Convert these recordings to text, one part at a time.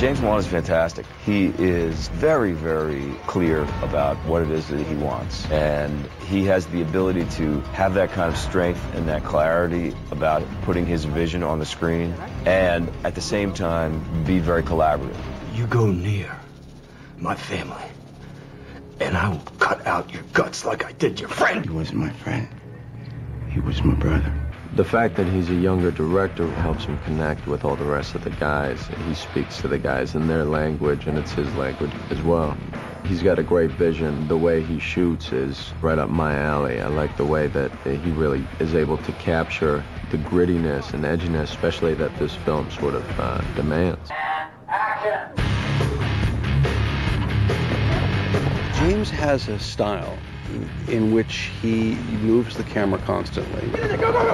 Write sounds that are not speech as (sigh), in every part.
James Wan is fantastic. He is very, very clear about what it is that he wants. And he has the ability to have that kind of strength and that clarity about putting his vision on the screen and at the same time be very collaborative. You go near my family, and I will cut out your guts like I did your friend. He wasn't my friend. He was my brother. The fact that he's a younger director helps him connect with all the rest of the guys. He speaks to the guys in their language, and it's his language as well. He's got a great vision. The way he shoots is right up my alley. I like the way that he really is able to capture the grittiness and edginess, especially that this film sort of uh, demands. James has a style in which he moves the camera constantly.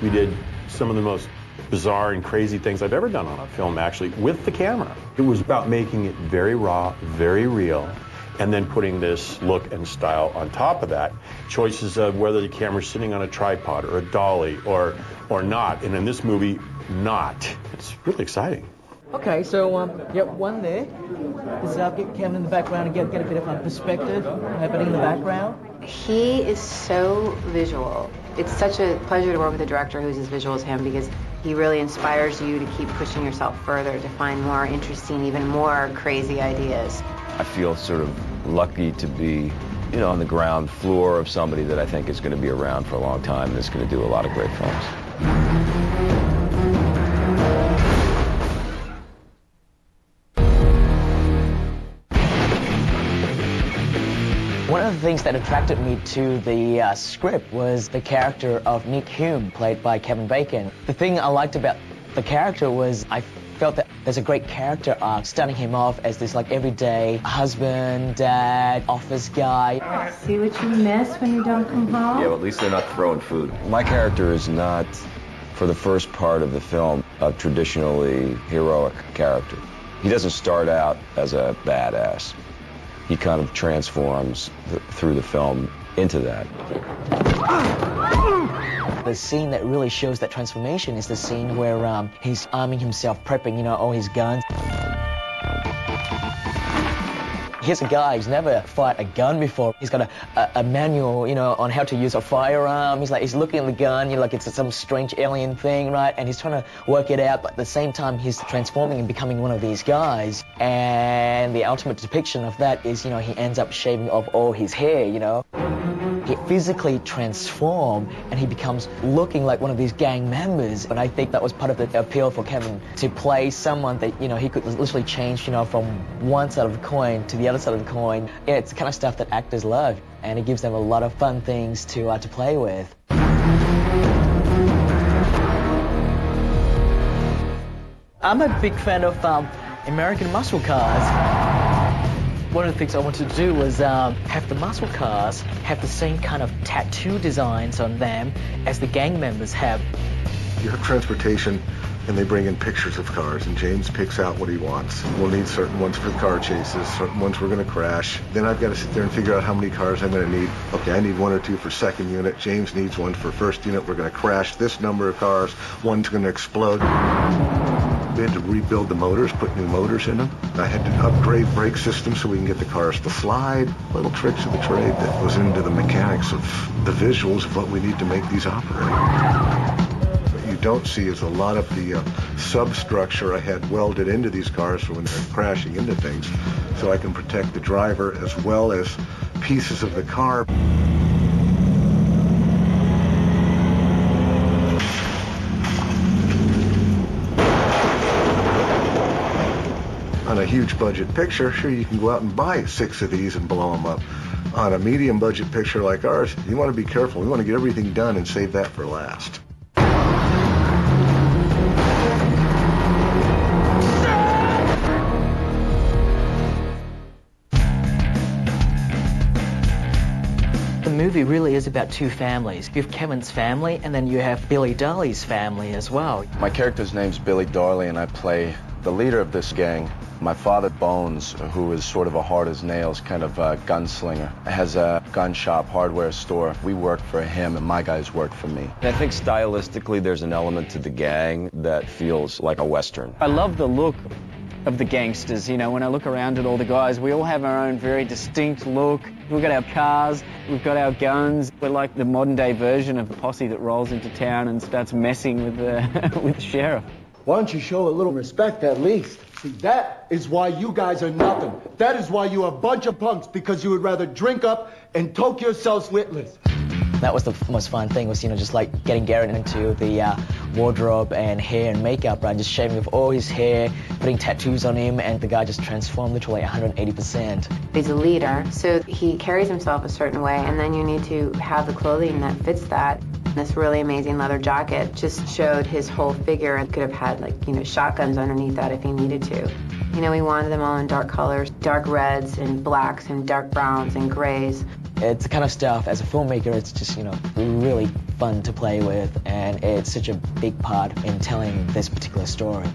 We did some of the most bizarre and crazy things I've ever done on a film, actually, with the camera. It was about making it very raw, very real, and then putting this look and style on top of that. Choices of whether the camera's sitting on a tripod or a dolly or, or not, and in this movie, not. It's really exciting. Okay, so um, yep, one there. This is, I'll get Kevin in the background and get, get a bit of a perspective happening in the background. He is so visual. It's such a pleasure to work with a director who's as visual as him because he really inspires you to keep pushing yourself further to find more interesting, even more crazy ideas. I feel sort of lucky to be, you know, on the ground floor of somebody that I think is going to be around for a long time and is going to do a lot of great films. Things that attracted me to the uh, script was the character of Nick Hume, played by Kevin Bacon. The thing I liked about the character was I felt that there's a great character arc, starting him off as this like everyday husband, dad, office guy. See what you miss when you don't come home? Yeah, well, at least they're not throwing food. My character is not, for the first part of the film, a traditionally heroic character. He doesn't start out as a badass he kind of transforms th through the film into that. The scene that really shows that transformation is the scene where um, he's arming himself, prepping, you know, all his guns. Here's a guy who's never fired a gun before. He's got a, a, a, manual, you know, on how to use a firearm. He's like, he's looking at the gun, you know, like it's some strange alien thing, right? And he's trying to work it out, but at the same time, he's transforming and becoming one of these guys. And the ultimate depiction of that is, you know, he ends up shaving off all his hair, you know. He physically transforms and he becomes looking like one of these gang members. And I think that was part of the appeal for Kevin to play someone that, you know, he could literally change, you know, from one side of the coin to the other side of the coin. Yeah, it's the kind of stuff that actors love and it gives them a lot of fun things to, uh, to play with. I'm a big fan of um, American muscle cars one of the things I wanted to do was um, have the muscle cars have the same kind of tattoo designs on them as the gang members have. You have transportation and they bring in pictures of cars and James picks out what he wants. We'll need certain ones for the car chases, certain ones we're going to crash. Then I've got to sit there and figure out how many cars I'm going to need. Okay, I need one or two for second unit. James needs one for first unit. We're going to crash this number of cars. One's going to explode. Had to rebuild the motors, put new motors in them. I had to upgrade brake systems so we can get the cars to slide. Little tricks of the trade that goes into the mechanics of the visuals of what we need to make these operate. What you don't see is a lot of the uh, substructure I had welded into these cars for when they're crashing into things so I can protect the driver as well as pieces of the car. A huge budget picture, sure, you can go out and buy six of these and blow them up. On a medium budget picture like ours, you want to be careful. We want to get everything done and save that for last. The movie really is about two families. You have Kevin's family, and then you have Billy Darley's family as well. My character's name's Billy Darley, and I play the leader of this gang. My father, Bones, who is sort of a hard as nails kind of a gunslinger, has a gun shop, hardware store. We work for him, and my guys work for me. I think stylistically, there's an element to the gang that feels like a Western. I love the look of the gangsters. You know, when I look around at all the guys, we all have our own very distinct look. We've got our cars, we've got our guns. We're like the modern day version of the posse that rolls into town and starts messing with the, (laughs) with the sheriff. Why don't you show a little respect at least? See, that is why you guys are nothing. That is why you are a bunch of punks, because you would rather drink up and toke yourselves witless. That was the most fun thing was, you know, just like getting Garrett into the uh, wardrobe and hair and makeup, right? Just shaving off all his hair, putting tattoos on him, and the guy just transformed literally 180%. He's a leader, so he carries himself a certain way, and then you need to have the clothing that fits that. This really amazing leather jacket just showed his whole figure and could have had like, you know, shotguns underneath that if he needed to. You know, we wanted them all in dark colors, dark reds and blacks and dark browns and grays. It's the kind of stuff, as a filmmaker, it's just, you know, really fun to play with, and it's such a big part in telling this particular story.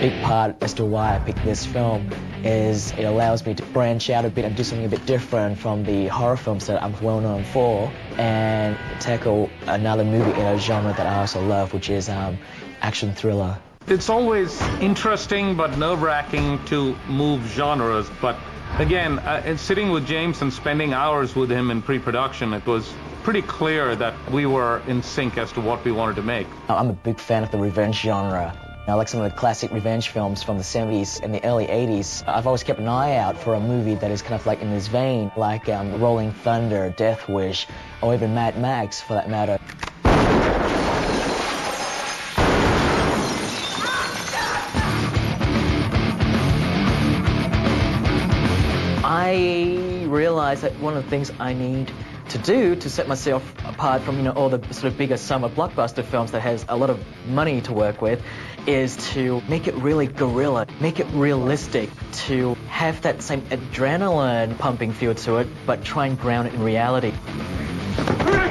Big part as to why I picked this film is it allows me to branch out a bit and do something a bit different from the horror films that I'm well known for and tackle another movie in a genre that I also love, which is um, action thriller. It's always interesting but nerve-wracking to move genres, but again, uh, sitting with James and spending hours with him in pre-production, it was pretty clear that we were in sync as to what we wanted to make. I'm a big fan of the revenge genre. I like some of the classic revenge films from the 70s and the early 80s. I've always kept an eye out for a movie that is kind of like in this vein, like um, Rolling Thunder, Death Wish, or even Mad Max for that matter. I realized that one of the things I need to do to set myself apart from you know all the sort of bigger summer blockbuster films that has a lot of money to work with is to make it really guerrilla, make it realistic, to have that same adrenaline pumping feel to it, but try and ground it in reality.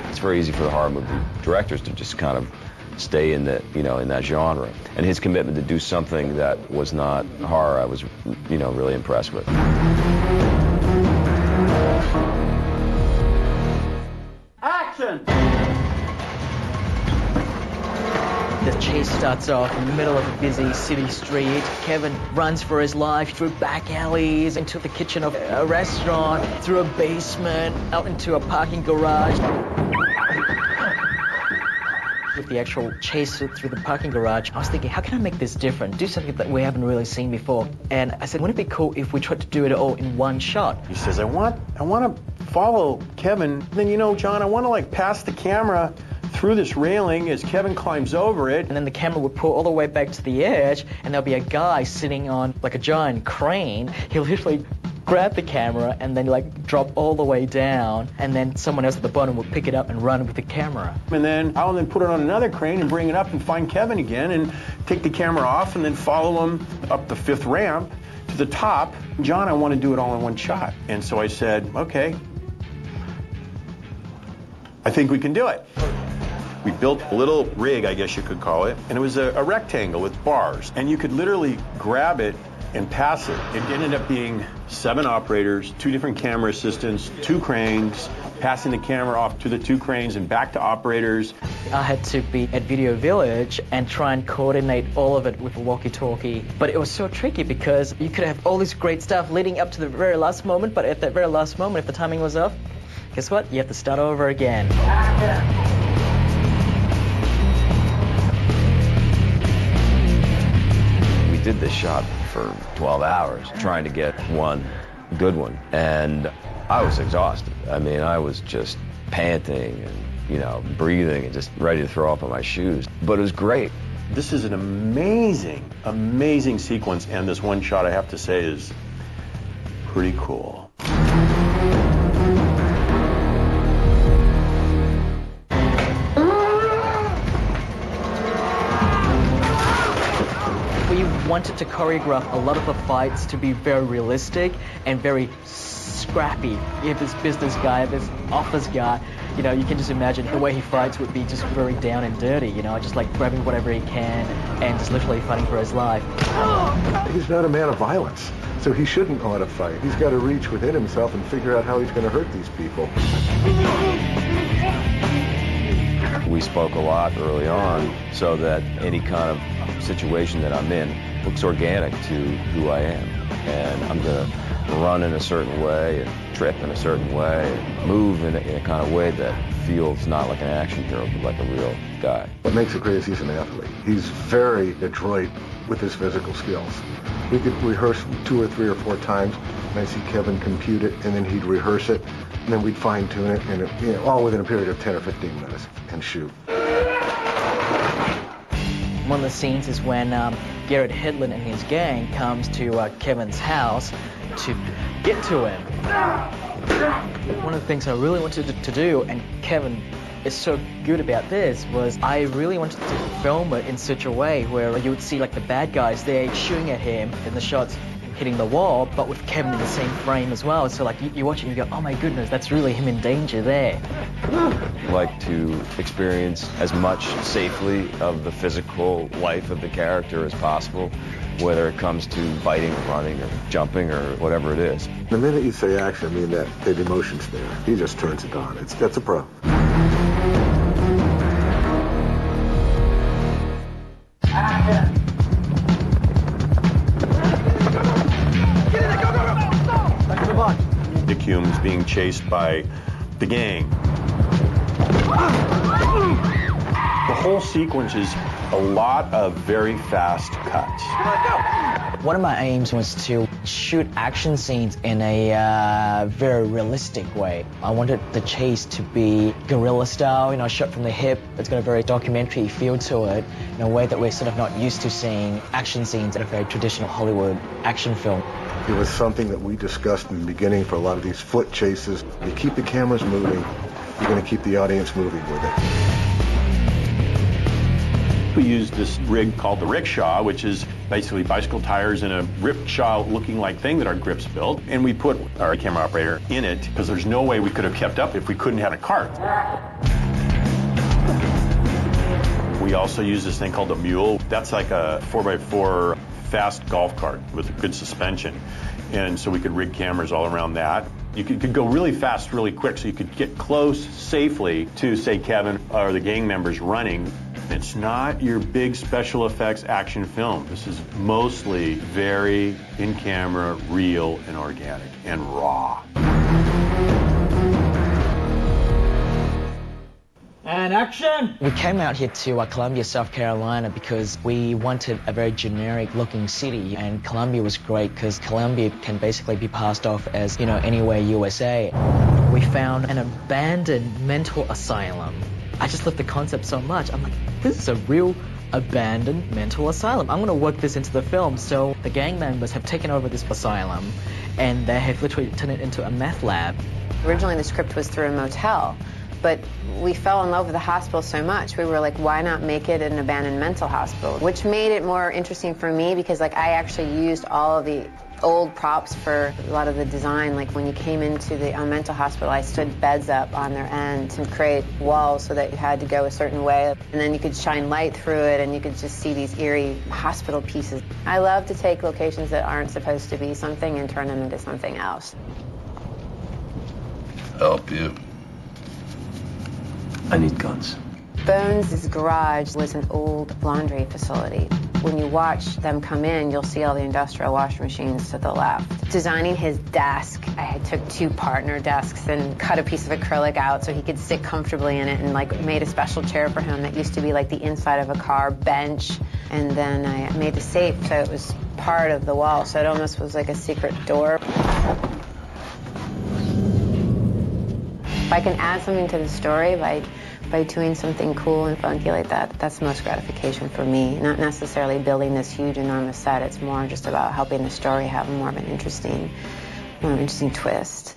It's very easy for the horror movie directors to just kind of stay in that you know in that genre and his commitment to do something that was not horror I was you know really impressed with. The chase starts off in the middle of a busy city street. Kevin runs for his life through back alleys, into the kitchen of a restaurant, through a basement, out into a parking garage. With the actual chase through the parking garage, I was thinking, how can I make this different? Do something that we haven't really seen before. And I said, wouldn't it be cool if we tried to do it all in one shot? He says, I want, I want to follow Kevin. Then, you know, John, I want to like pass the camera through this railing as Kevin climbs over it. And then the camera would pull all the way back to the edge, and there'll be a guy sitting on like a giant crane. He'll literally grab the camera and then like drop all the way down, and then someone else at the bottom would pick it up and run with the camera. And then I'll then put it on another crane and bring it up and find Kevin again and take the camera off and then follow him up the fifth ramp to the top. John, I want to do it all in one shot. And so I said, okay, I think we can do it. We built a little rig, I guess you could call it, and it was a, a, rectangle with bars. And you could literally grab it and pass it. It ended up being seven operators, two different camera assistants, two cranes, passing the camera off to the two cranes and back to operators. I had to be at Video Village and try and coordinate all of it with a walkie-talkie. But it was so tricky because you could have all this great stuff leading up to the very last moment, but at that very last moment, if the timing was off, guess what? You have to start over again. Did this shot for 12 hours trying to get one good one. And I was exhausted. I mean, I was just panting and, you know, breathing and just ready to throw up on my shoes. But it was great. This is an amazing, amazing sequence. And this one shot, I have to say, is pretty cool. Wanted to choreograph a lot of the fights to be very realistic and very scrappy. You have this business guy, this office guy, you know, you can just imagine the way he fights would be just very down and dirty, you know, just like grabbing whatever he can and just literally fighting for his life. He's not a man of violence, so he shouldn't know how to fight. He's got to reach within himself and figure out how he's going to hurt these people. We spoke a lot early on so that any kind of situation that I'm in looks organic to who I am. And I'm going to run in a certain way and trip in a certain way and move in a, in a kind of way that feels not like an action hero, but like a real guy. What makes it great is he's an athlete. He's very adroit with his physical skills. We could rehearse two or three or four times, and I see Kevin compute it, and then he'd rehearse it, and then we'd fine tune it, and it, you know, all within a period of 10 or 15 minutes, and shoot. One of the scenes is when um, Garrett Hedlund and his gang comes to uh, Kevin's house to get to him. One of the things I really wanted to, do, and Kevin is so good about this, was I really wanted to film it in such a way where you would see like the bad guys there shooting at him in the shots hitting the wall, but with Kevin in the same frame as well. So like you, you watch it and you go, oh my goodness, that's really him in danger there. like to experience as much safely of the physical life of the character as possible, whether it comes to fighting or running or jumping or whatever it is. The minute you say action, I mean that the emotion's there. He just turns it on. It's that's a pro. Hume's being chased by the gang. The whole sequence is a lot of very fast cuts. One of my aims was to shoot action scenes in a uh, very realistic way. I wanted the chase to be guerrilla style, you know, shot from the hip. It's got a very documentary feel to it in a way that we're sort of not used to seeing action scenes in a very traditional Hollywood action film. It was something that we discussed in the beginning for a lot of these foot chases. You keep the cameras moving, you're going to keep the audience moving with it. We used this rig called the rickshaw, which is basically bicycle tires and a rickshaw looking like thing that our grips built. And we put our camera operator in it because there's no way we could have kept up if we couldn't have a cart. We also use this thing called a mule. That's like a 4x4 fast golf cart with a good suspension. And so we could rig cameras all around that. You could, could, go really fast, really quick, so you could get close safely to, say, Kevin or the gang members running. It's not your big special effects action film. This is mostly very in camera, real, and organic, and raw. And action! We came out here to uh, Columbia, South Carolina because we wanted a very generic looking city and Columbia was great because Columbia can basically be passed off as, you know, anywhere USA. We found an abandoned mental asylum. I just loved the concept so much. I'm like, this is a real abandoned mental asylum. I'm going to work this into the film. So the gang members have taken over this asylum and they have literally turned it into a meth lab. Originally the script was through a motel but we fell in love with the hospital so much. We were like why not make it an abandoned mental hospital? Which made it more interesting for me because like i actually used all of the old props for a lot of the design. Like when you came into the uh, mental hospital i stood beds up on their end to create walls so that you had to go a certain way. And then you could shine light through it and you could just see these eerie hospital pieces. I love to take locations that aren't supposed to be something and turn them into something else. Help you I need guns. Bones' garage was an old laundry facility. When you watch them come in, you'll see all the industrial washing machines to the left. Designing his desk, I took two partner desks and cut a piece of acrylic out so he could sit comfortably in it and like made a special chair for him that used to be like the inside of a car bench. And then I made the safe so it was part of the wall, so it almost was like a secret door. If I can add something to the story by by doing something cool and funky like that, that's the most gratification for me. Not necessarily building this huge, enormous set. It's more just about helping the story have more of an interesting, more of an interesting twist.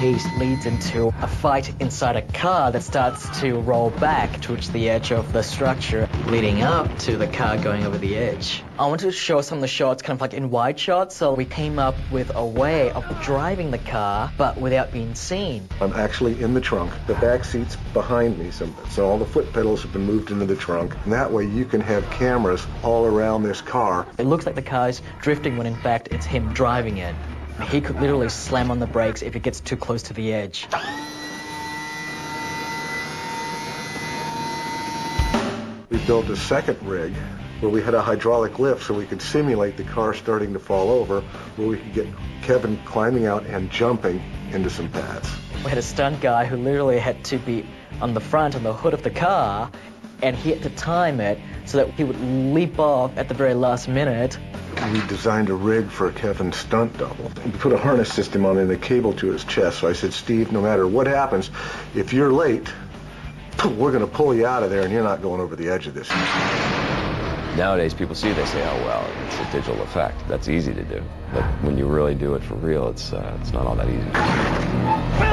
Chase leads into a fight inside a car that starts to roll back towards the edge of the structure, leading up to the car going over the edge. I wanted to show some of the shots kind of like in wide shots, so we came up with a way of driving the car, but without being seen. I'm actually in the trunk. The back seat's behind me, so, so all the foot pedals have been moved into the trunk. And that way you can have cameras all around this car. It looks like the car is drifting when in fact it's him driving it. He could literally slam on the brakes if it gets too close to the edge. We built a second rig where we had a hydraulic lift so we could simulate the car starting to fall over, where we could get Kevin climbing out and jumping into some pads. We had a stunt guy who literally had to be on the front, on the hood of the car, and he had to time it so that he would leap off at the very last minute. We designed a rig for Kevin's stunt double. We put a harness system on and a cable to his chest. So I said, Steve, no matter what happens, if you're late, (laughs) we're going to pull you out of there and you're not going over the edge of this. Nowadays, people see, they say, oh, well, it's a digital effect. That's easy to do. But when you really do it for real, it's, uh, it's not all that easy.